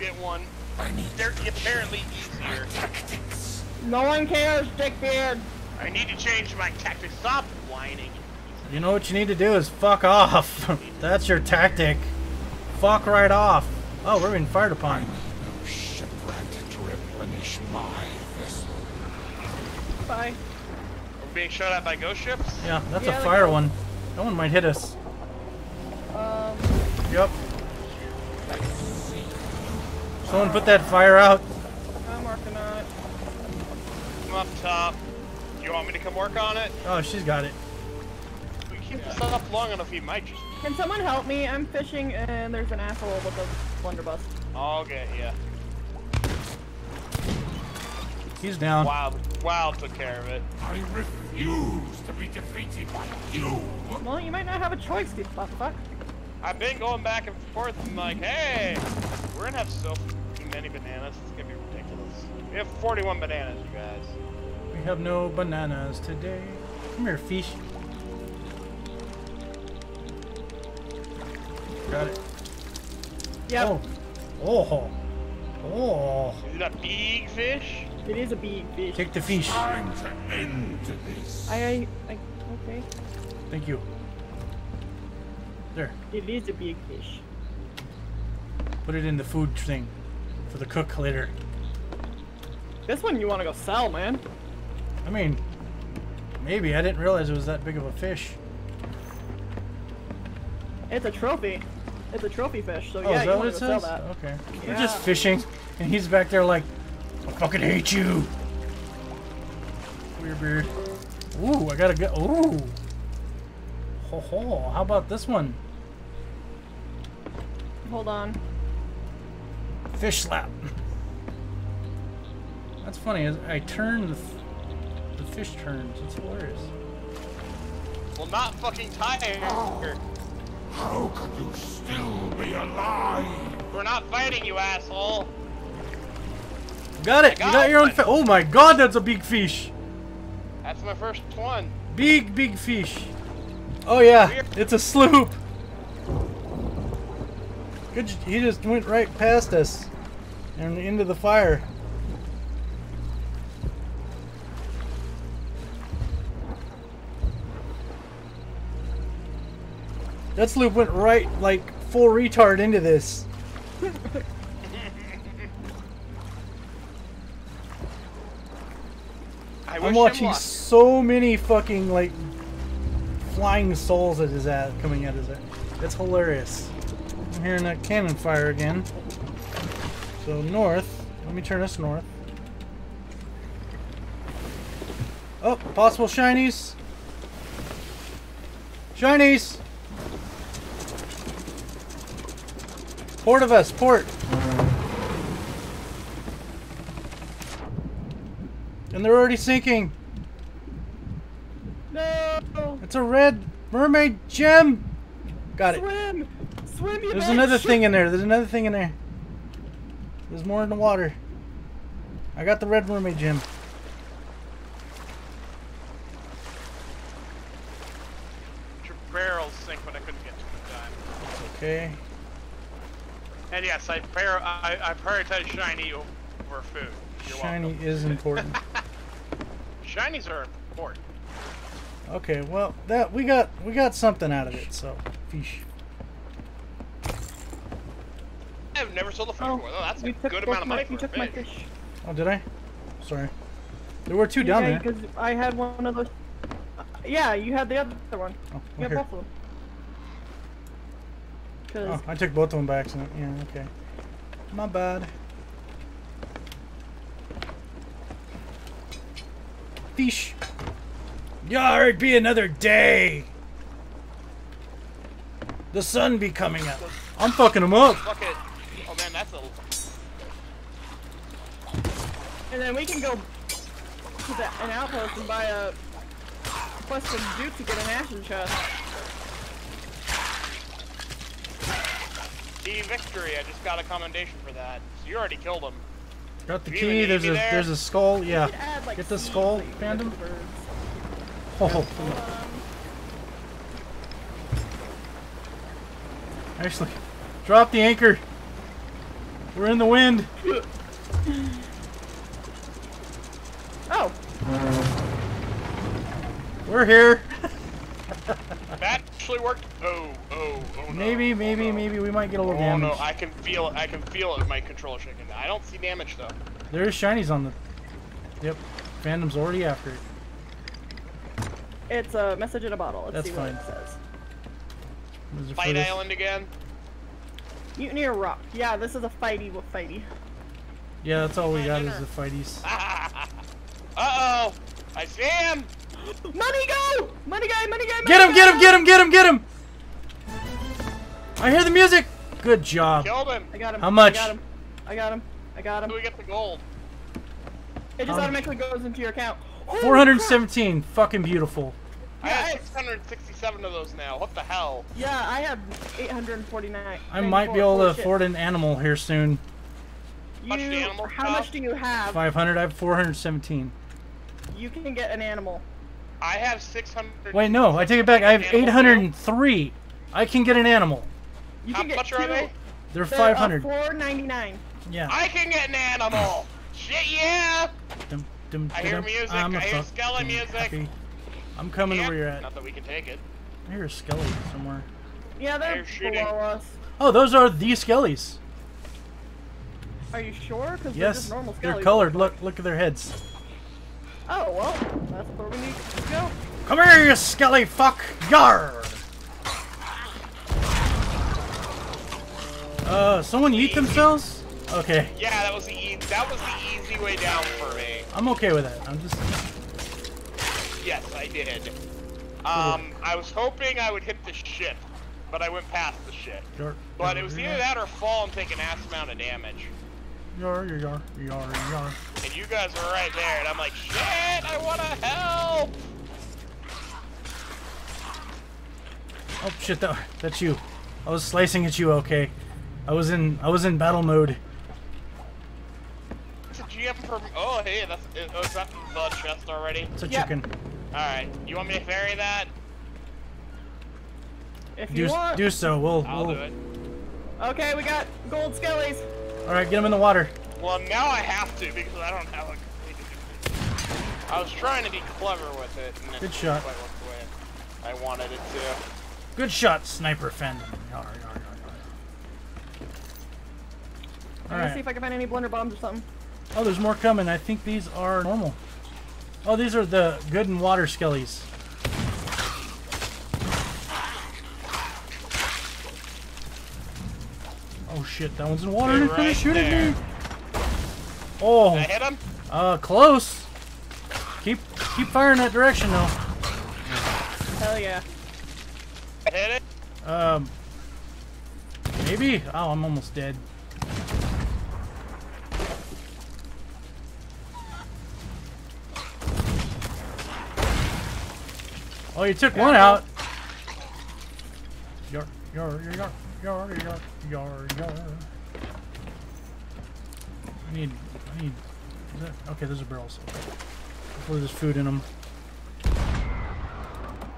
get one, I need they're apparently easier. tactics. No one cares, Dickbeard. I need to change my tactics. Stop whining. You know what you need to do is fuck off. That's your tactic. Fuck right off. Oh, we're being fired upon. need no shipwreck to replenish my vessel. Bye. Are being shot at by ghost ships? Yeah, that's Yeah, a fire go. one. That one might hit us. Um, Yep. Someone put that fire out. I'm working on it. I'm up top. You want me to come work on it? Oh, she's got it. We keep this up long enough, he might just. Can someone help me? I'm fishing and there's an asshole with a blunderbuss. I'll get ya. He's down. Wild, Wild took care of it. I refuse to be defeated by you. Well, you might not have a choice, you fuck fuck. I've been going back and forth and like, hey, we're gonna have so many bananas. It's gonna be ridiculous. We have 41 bananas, you guys. We have no bananas today. Come here, fish. Got it. Yep, Oh. Oh. Oh. Is it a big fish? it is a big fish. Take the fish. Time to end this. I, I, I, okay. Thank you. There. It is a big fish. Put it in the food thing for the cook later. This one you want to go sell, man. I mean, maybe. I didn't realize it was that big of a fish. It's a trophy. It's a trophy fish, so Oh, yeah, is you want to sell that. Okay. We're just fishing, and he's back there like, I fucking hate you. Weird beard. Ooh, I gotta get. Ooh. Ho ho. How about this one? Hold on. Fish slap. That's funny. as I turn the, f- the fish turns. It's hilarious. Well, not fucking tired. How could you still be alive? We're not fighting you, asshole. Got it. You got got your own. one. Oh my god, that's a big fish. That's my first one. Big, big fish. Oh yeah, it's a sloop. Good. He just went right past us and into the fire. That sloop went right, like full retard into this. I I'm watching so many fucking like flying souls at his ass coming at his ass. It's hilarious. I'm hearing that cannon fire again. So north. Let me turn us north. Oh, possible shinies. Shinies. Port of us, port. And they're already sinking. No! It's a red mermaid gem. Got it. Swim! Swim, you There's bitch! another thing in there. There's another thing in there. There's more in the water. I got the red mermaid gem. Your barrels sink when I couldn't get to them in time. Okay. And yes, I, par- I, I prioritize shiny over food. You're Shiny welcome. is important. Shinies are important. okay, well that we got we got something out of it, so fish. I've never sold a fish Oh, before. Oh, that's a took good amount of my, money you for a took my fish. fish. Oh, did I? Sorry. There were two down yeah, there. because I had one of those. Uh, yeah, you had the other one. Oh, You had both of them. Oh, I took both of them by accident. Yeah, okay. My bad. Fish. Yeah, it'd be another day. The sun be coming up. I'm fucking them up. Fuck it. Oh man, that's a. and then we can go to the, an outpost and buy a quest of Duke to get an ashen chest. The victory. I just got a commendation for that. So you already killed him. Got the key. There's a there? there's a skull. Yeah. Add, like, Get the skull, that you can Phantom. give to. Oh, Um, actually, drop the anchor. We're in the wind. Oh, We're here. That actually worked. Oh, oh, oh no. Maybe, oh, maybe, no. maybe we might get a little Oh damage. no, I can feel it. I can feel it my controller shaking. I don't see damage though. There's shinies on the. Yep. Phantom's already after it. it's a message in a bottle. Let's That's see fine. what it says. Was Fight? Island again. Mutiny or rock? Yeah, this is a fighty with fighty. Yeah, that's all we My got dinner. is the fighties. uh oh, I see him. Money go! Money guy, money guy, money Get him! guy! Get him! Get him! Get him! Get him! I hear the music. Good job. Killed him. I got him. How much? I got him. I got him. I got How him. do we get the gold? It just How- automatically goes into your account. Holy 417. Fucking beautiful. I have 667 of those now. What the hell? Yeah, I have 849. I might be able to Holy shit. afford an animal here soon. You, the animal how cost? much do you have? 500. I have 417. You can get an animal. I have 600. Wait, no. I take it back. I have Animal 803. I can get an animal. You How can get much two. are they? They're They're, 500. Uh, 499. Yeah. I can get an animal. Shit, yeah. Dum, dum, I hear music, I'm a I hear fuck- Skelly music. happy. I'm coming to where you're at. Not that we can take it. I hear a skelly somewhere. Yeah, they're They're shooting. below us. Oh, those are the skellies. Are you sure? Because they're Yes, just normal they're colored. Look, look at their heads. Oh, well, that's where we need to go. Come here, you skelly fuck! Yar! Uh, someone eat themselves? Okay, Yeah, that was the e that was the easy way down for me. I'm okay with that. I'm just. Yes, I did. Um, I was hoping I would hit the ship, but I went past the ship. Yar, But it was either that or fall and take an ass amount of damage. Yar, yar, yar, yar, yar. And you guys were right there, and I'm like, shit, I wanna help! Oh shit, that, that's you. I was slicing at you. Okay, I was in I was in battle mode. It's a GM for. Oh, hey, that's. Oh, is that the chest already? It's a Yeah. chicken. Alright, you want me to ferry that? If you Do want. do so. We'll. I'll we'll do it. Okay, we got gold skellies. All right, get them in the water. Well, now I have to because I don't have a- I was trying to be clever with it, and Good shot. quite the way I wanted it to. Good shot, sniper Fandom. Yar, yar, yar, yar. I'm gonna see if I can find any blunderbombs or something. Oh, there's more coming. I think these are normal. Oh, these are the good and water skellies. Oh shit, that one's in water and They're it's gonna right shoot at me. Oh, Did I hit him? uh, close. Keep keep firing that direction though. Hell yeah. I hit it. Um, maybe. Oh, I'm almost dead. Oh, you took one out. Yar, yar, yar, yar, yar, yar, yar, yar. I need, I need. Is that, okay, those are barrels. Hopefully, there's food in them.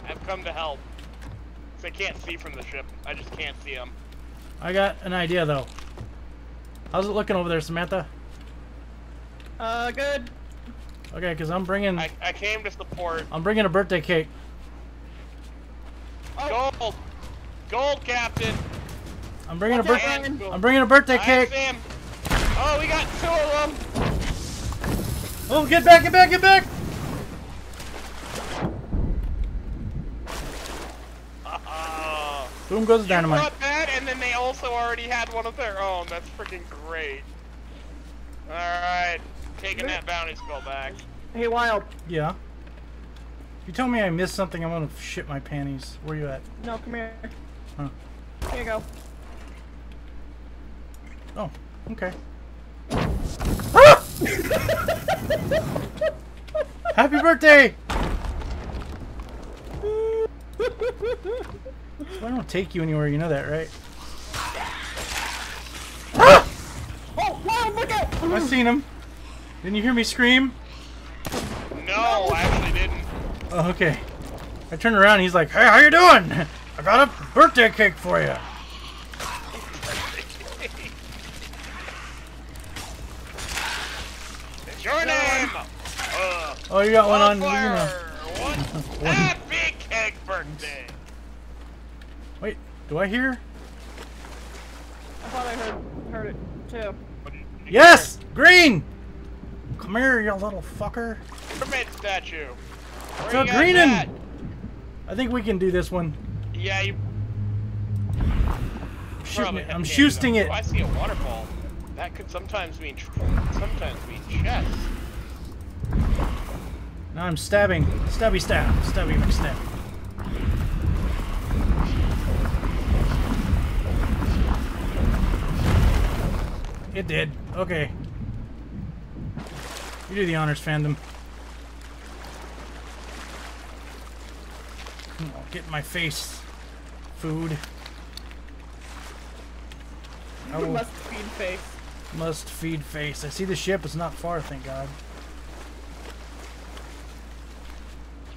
I've come to help. 'Cause I can't see from the ship. I just can't see them. I got an idea though. How's it looking over there, Samantha? Uh, good. Okay, because I'm bringing, I, I came to support. I'm bringing a birthday cake. Oh, Gold! Gold, Captain! I'm bringing a birthday. Ryan. I'm bringing a birthday cake. see. Oh, we got two of them! Oh, get back! Get back! Get back! Oh. Boom goes the You dynamite. brought that, and then they also already had one of their own. That's freaking great. Alright. Taking that bounty skull back. hey, Wild. Yeah. If you tell me I missed something, I'm gonna shit my panties. Where are you at? No, come here. Huh. Here you go. Oh, okay. Ah! Happy birthday! I don't take you anywhere, you know that, right? Ah! Oh, Wild, look out! I seen him. Didn't you hear me scream? No, I actually didn't. Oh, okay. I turned around and he's like, Hey, how you doing? I got a birthday cake for you. It's your name? Uh, Oh, you got one on. You Wildfire. know. What? Happy cake birthday. Wait, do I hear? I thought I heard heard it too. What did Yes, green. Come here, you little fucker. hear? Mermaid statue. Where So Greenan- I think we can do this one. Yeah, you Shooting probably it. I'm shooting it. Oh, I see a waterfall. That could sometimes mean sometimes mean chest. Now I'm stabbing. Stabby stab. Stabby McStab. It did. Okay. You do the honors, fandom. I'll get my face. Food. I will oh. must feed face. must feed face. I see the ship. It's not far, thank God.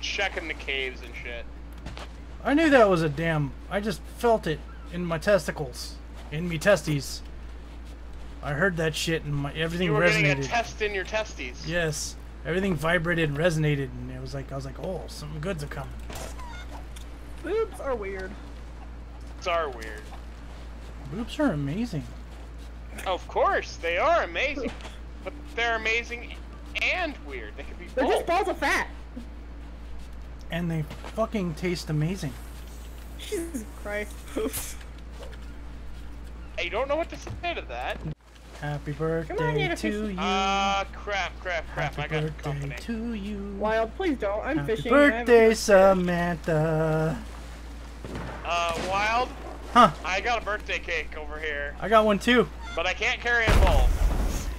Checking the caves and shit. I knew that was a damn. I just felt it in my testicles, in me testes. I heard that shit and my everything You were getting a resonated. test in your testes. yes, everything vibrated, and resonated, and it was like I was like, oh, something good's a coming. Boobs are weird. It's are weird. Boobs are amazing. Of course, they are amazing. But they're amazing and weird. They could be They're just balls of fat. And they fucking taste amazing. Jesus Christ. I don't know what to say to that. Happy on, birthday Nita, to you. Ah, crap, crap, crap. Happy I got birthday company. to you. Wild, please don't. I'm Happy fishing. and I have a- birthday, Samantha. Uh, Wild, Huh? I got a birthday cake over here, I got one too. but I can't carry them both.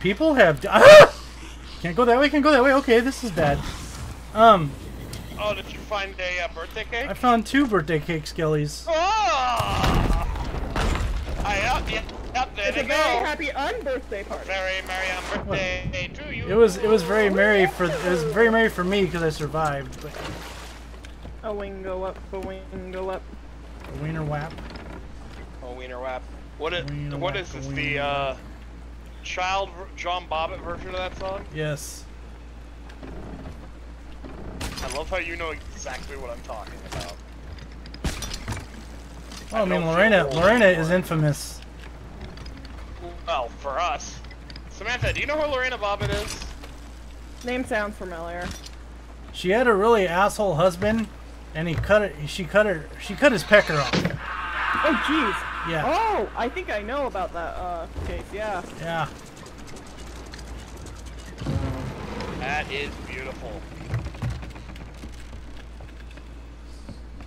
People have. Ah! Can't go that way. Can't go that way. Okay, this is bad. Um, Oh, did you find a uh, birthday cake? I found two birthday cake skellies. Oh! I up, yeah, up, there It's they a very happy unbirthday party. Very merry on birthday to you. It was it was very merry for it was very merry for me because I survived. But A wing go up, a wing go up. a wiener whap. Oh, Wiener Wap. What is, Wiener what Wap, is this? The uh, child John Bobbitt version of that song? Yes. I love how you know exactly what I'm talking about. Oh, I mean Lorena. Lorena is infamous. Well, for us. Samantha, do you know who Lorena Bobbitt is? Name sounds familiar. She had a really asshole husband, and he cut it. She cut her. She cut his pecker off. Oh, jeez. Yeah. Oh, I think I know about that uh, case. Yeah. Yeah. That is beautiful.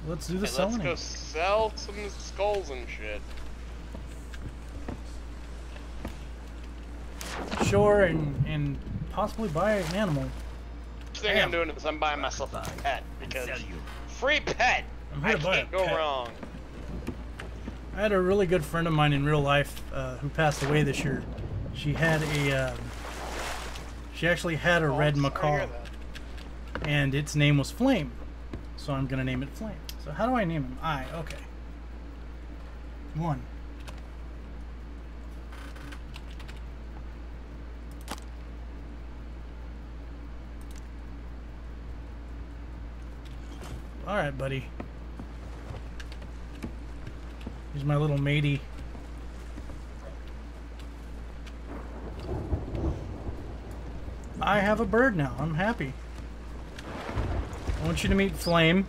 Let's do the Hey, let's go sell some skulls and shit. Sure, and and possibly buy an animal. First thing I'm doing is I'm buying myself a pet because free pet. I'm I to buy can't go pet. wrong. I had a really good friend of mine in real life uh, who passed away this year. She had a. Um, she actually had a Oh, red I'm sorry to macaw, and its name was Flame. So I'm gonna name it Flame. So how do I name him? I. Okay. One. All right, buddy. Here's my little matey. I have a bird now. I'm happy. I want you to meet Flame.